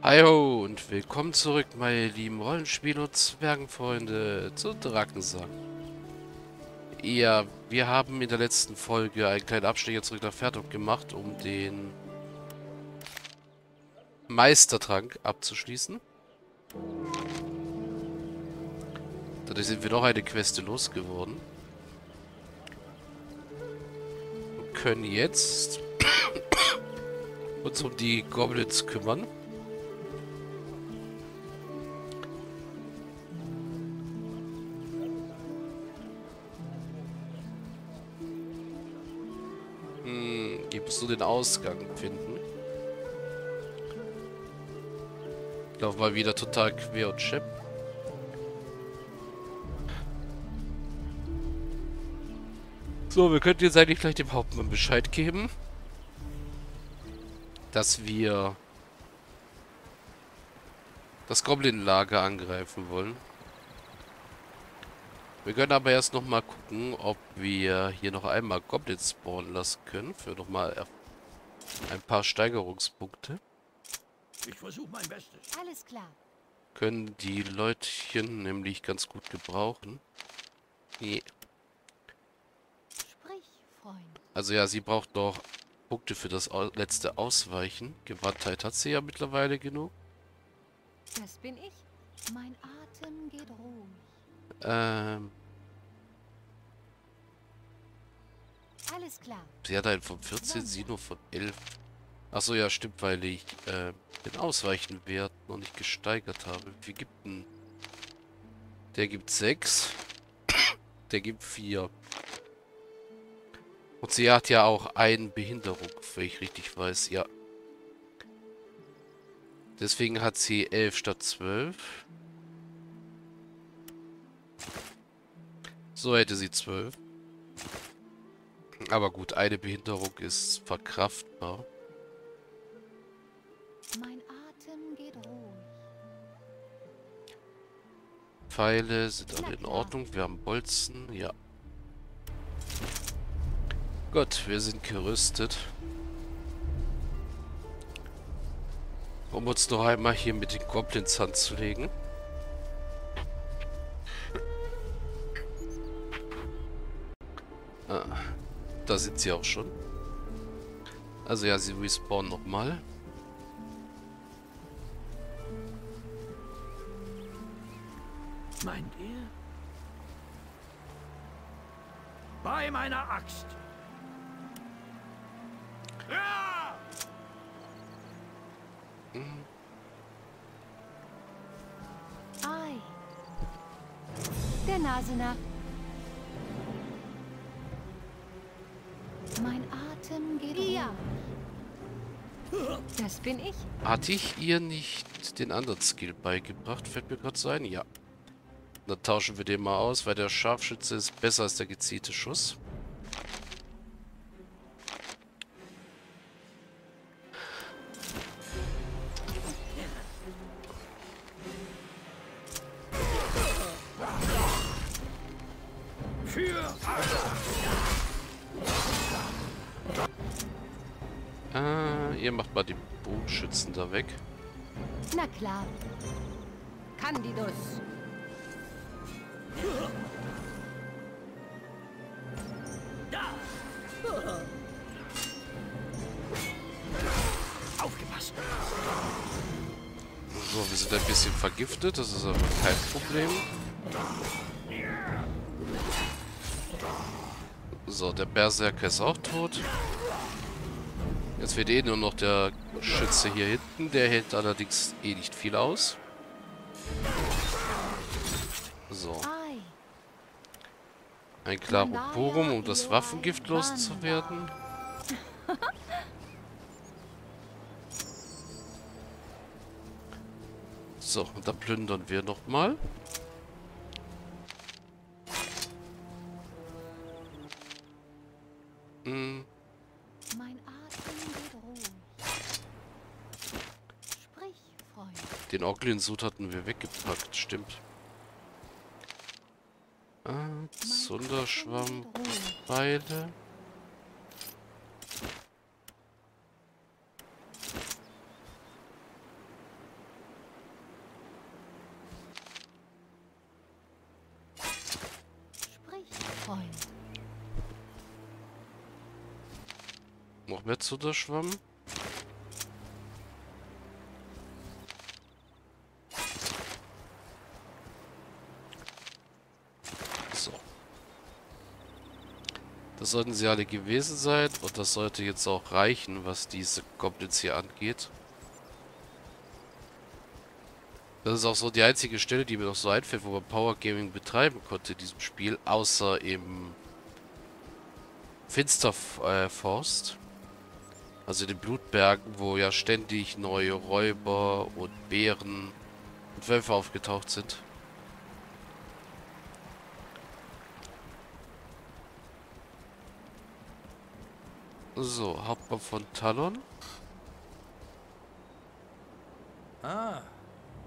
Hallo und willkommen zurück, meine lieben Rollenspiel- und Zwergenfreunde zu Drakensang. Ja, wir haben in der letzten Folge einen kleinen Abstecher zurück nach Ferdok gemacht, um den Meistertrank abzuschließen. Dadurch sind wir noch eine Queste losgeworden. Und können jetzt uns um die Goblins kümmern. Hm, ich muss nur den Ausgang finden. Ich laufe mal wieder total quer und chip. So, wir könnten jetzt eigentlich gleich dem Hauptmann Bescheid geben, dass wir das Goblin-Lager angreifen wollen. Wir können aber erst noch mal gucken, ob wir hier noch einmal Goblins spawnen lassen können. Für noch mal ein paar Steigerungspunkte. Ich versuche mein Bestes. Alles klar. Können die Leutchen nämlich ganz gut gebrauchen. Nee. Sprich, Freund. Also ja, sie braucht noch Punkte für das letzte Ausweichen. Gewandtheit hat sie ja mittlerweile genug. Das bin ich. Mein Atem geht ruhig. Ähm, Alles klar. sie hat einen von 14, sie nur von 11. Achso, ja, stimmt, weil ich äh, den Ausweichenwert noch nicht gesteigert habe. Wie gibt denn? Der gibt 6. Der gibt 4. Und sie hat ja auch eine Behinderung, wenn ich richtig weiß, ja. Deswegen hat sie 11 statt 12. So hätte sie 12. Aber gut, eine Behinderung ist verkraftbar. Mein Atem geht ruhig. Pfeile sind alle in. Ordnung. Wir haben Bolzen, ja. Gut, wir sind gerüstet. Um uns noch einmal hier mit den Goblins anzulegen. Ah, da sind sie auch schon. Also ja, sie respawnen nochmal. Meint ihr? Bei meiner Axt. Ja! Ei. Der Nase nach. Das bin ich. Hatte ich ihr nicht den anderen Skill beigebracht? Fällt mir gerade so ein? Ja. Dann tauschen wir den mal aus, weil der Scharfschütze ist besser als der gezielte Schuss. Klar. Candidus. aufgepasst. So, wir sind ein bisschen vergiftet, das ist aber kein Problem. So, der Berserker ist auch tot. Jetzt wird eh nur noch der Schütze hier hinten. Der hält allerdings eh nicht viel aus. So, Ei. ein Claroporum, um das Waffengift loszuwerden. So, und da plündern wir nochmal. Hm, Auglin-Sud hatten wir weggepackt, stimmt. Ah, Zunderschwamm, beide. Noch mehr Zunderschwamm. Das sollten sie alle gewesen sein und das sollte jetzt auch reichen, was diese Goblins hier angeht. Das ist auch so die einzige Stelle, die mir noch so einfällt, wo man Power Gaming betreiben konnte in diesem Spiel, außer im Finsterforst. Also in den Blutbergen, wo ja ständig neue Räuber und Bären und Wölfe aufgetaucht sind. So, Hauptmann von Talon. Ah,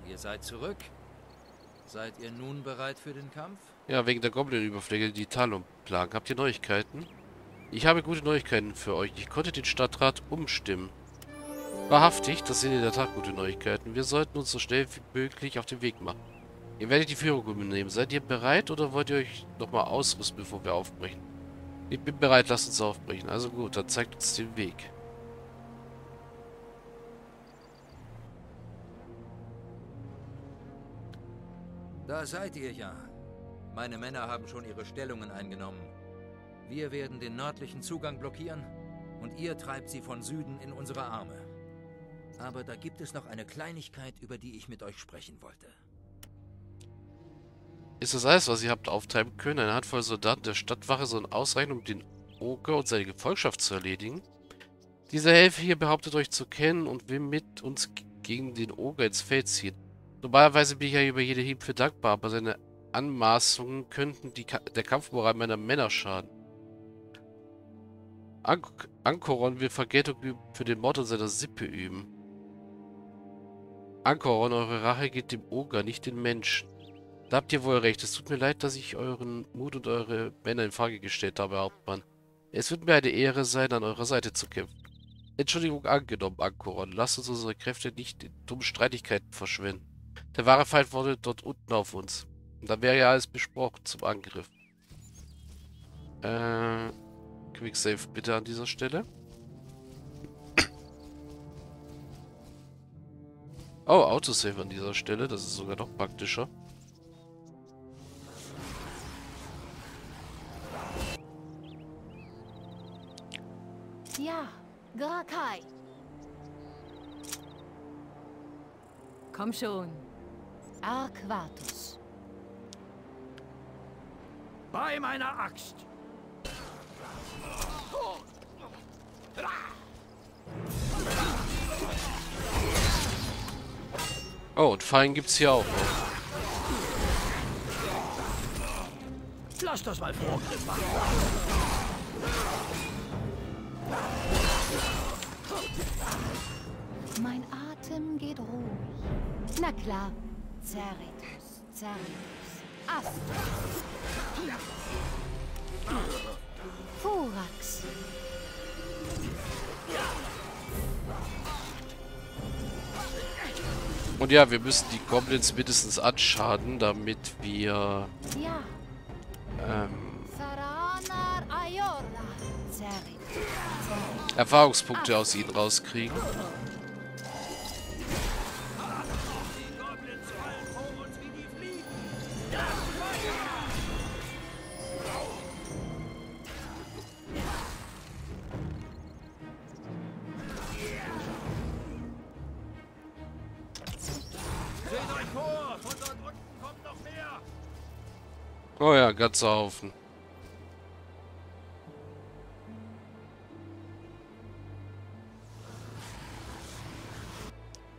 ihr seid zurück. Seid ihr nun bereit für den Kampf? Ja, wegen der Goblin-Überflüge, die Talon plagen. Habt ihr Neuigkeiten? Ich habe gute Neuigkeiten für euch. Ich konnte den Stadtrat umstimmen. Wahrhaftig, das sind in der Tat gute Neuigkeiten. Wir sollten uns so schnell wie möglich auf den Weg machen. Ihr werdet die Führung übernehmen. Seid ihr bereit oder wollt ihr euch nochmal ausrüsten, bevor wir aufbrechen? Ich bin bereit, lasst uns aufbrechen. Also gut, dann zeigt uns den Weg. Da seid ihr ja. Meine Männer haben schon ihre Stellungen eingenommen. Wir werden den nördlichen Zugang blockieren und ihr treibt sie von Süden in unsere Arme. Aber da gibt es noch eine Kleinigkeit, über die ich mit euch sprechen wollte. Ist das alles, was ihr habt auftreiben können? Eine Handvoll Soldaten der Stadtwache sollen ausreichen, um den Oger und seine Gefolgschaft zu erledigen? Dieser Helfer hier behauptet euch zu kennen und will mit uns gegen den Oger ins Feld ziehen. Normalerweise bin ich ja über jede für dankbar, aber seine Anmaßungen könnten Ka der Kampfmoral meiner Männer schaden. Ank Ankoron will Vergeltung für den Mord an seiner Sippe üben. Ankoron, eure Rache geht dem Oger, nicht den Menschen. Da habt ihr wohl recht. Es tut mir leid, dass ich euren Mut und eure Männer in Frage gestellt habe, Hauptmann. Es wird mir eine Ehre sein, an eurer Seite zu kämpfen. Entschuldigung angenommen, Ankoron. Lasst uns unsere Kräfte nicht in dummen Streitigkeiten verschwenden. Der wahre Feind wurde dort unten auf uns. Und da wäre ja alles besprochen zum Angriff. Äh, Quicksave bitte an dieser Stelle. Oh, Autosave an dieser Stelle. Das ist sogar noch praktischer. Grakai. Komm schon. Arquatus. Bei meiner Axt. Oh, und Fallen gibt's hier auch noch. Lass das mal Vorgriff machen. Atem geht ruhig. Na klar. Cerritus, Cerritus, Astus. Furax. Und ja, wir müssen die Goblins mindestens anschaden, damit wir Ja. ähm. Erfahrungspunkte aus ihnen rauskriegen. Seht euch vor! Von dort unten kommt noch mehr! Oh ja, ganzer Haufen.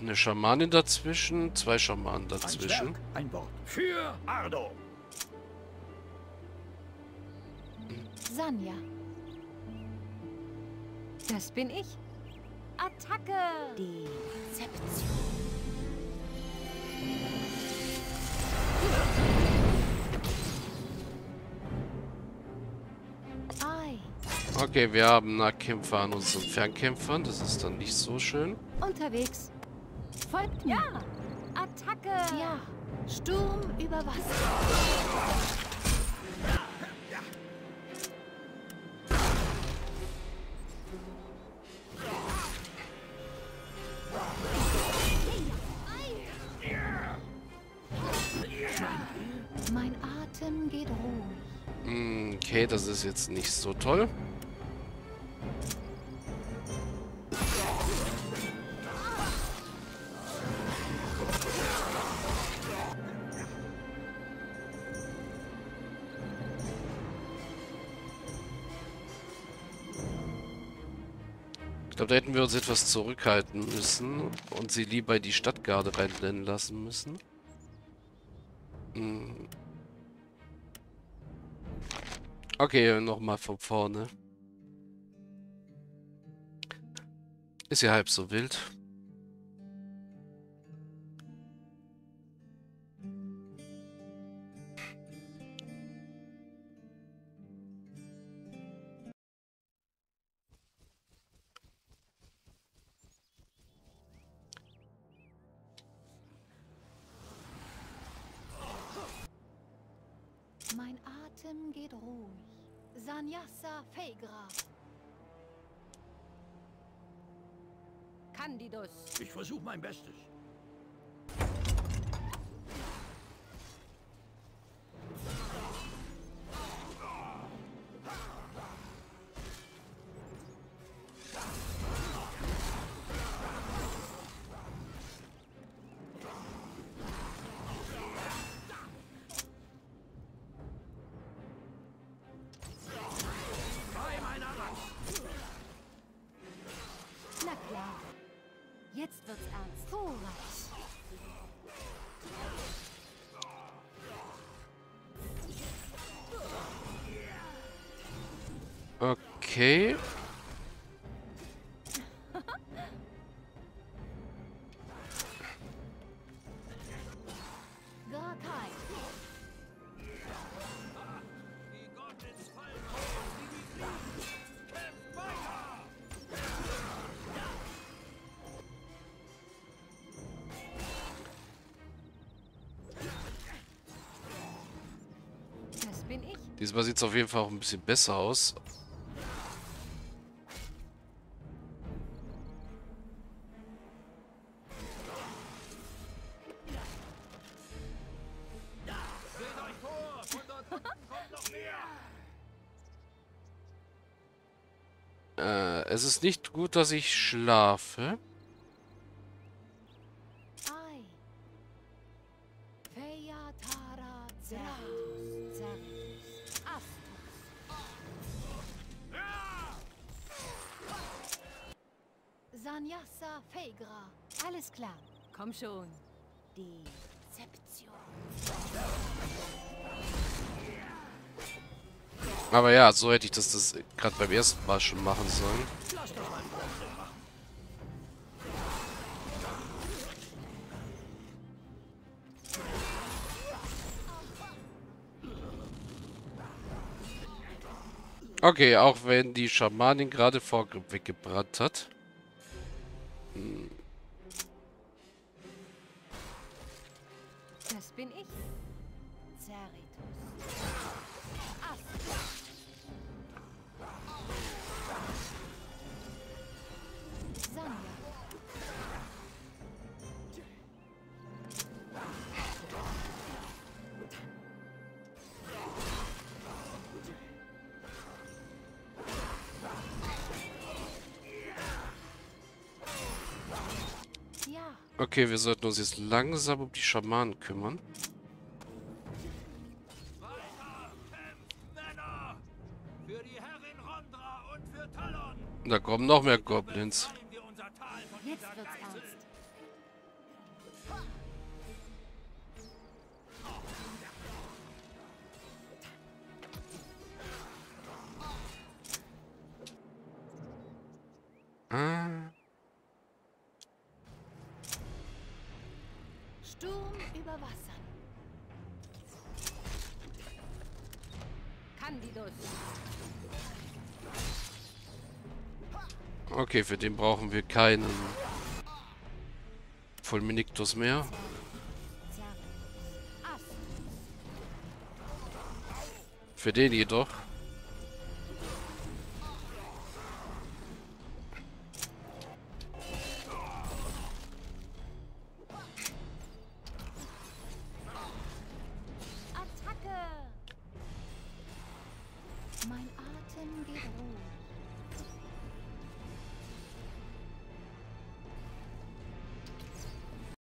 Eine Schamanin dazwischen, zwei Schamanen Ein dazwischen. Zwerg, ein Wort. Für Ardo! Sanja. Das bin ich. Attacke. Dezeption. Okay, wir haben Nahkämpfer an unseren Fernkämpfern. Das ist dann nicht so schön. Unterwegs. Folgt mir. Ja. Attacke. Ja. Sturm über Wasser. Okay, das ist jetzt nicht so toll. Ich glaube, da hätten wir uns etwas zurückhalten müssen und sie lieber in die Stadtgarde reinrennen lassen müssen. Hm. Okay, nochmal von vorne. Ist ja halb so wild. Mein Atem geht ruhig. Sanyasa Fegra. Candidus. Ich versuche mein Bestes. Ich. Diesmal sieht es auf jeden Fall auch ein bisschen besser aus. Es ist nicht gut, dass ich schlafe. Sanyasa Fegra. Alles klar. Komm schon. Dezeption. Aber ja, so hätte ich das, das gerade beim ersten Mal schon machen sollen. Okay, auch wenn die Schamanin gerade vor weggebrannt hat. Das bin ich. Okay, wir sollten uns jetzt langsam um die Schamanen kümmern. Da kommen noch mehr Goblins. Sturm über Wasser. Candidus. okay, für den brauchen wir keinen Fulminictus mehr. Für den jedoch.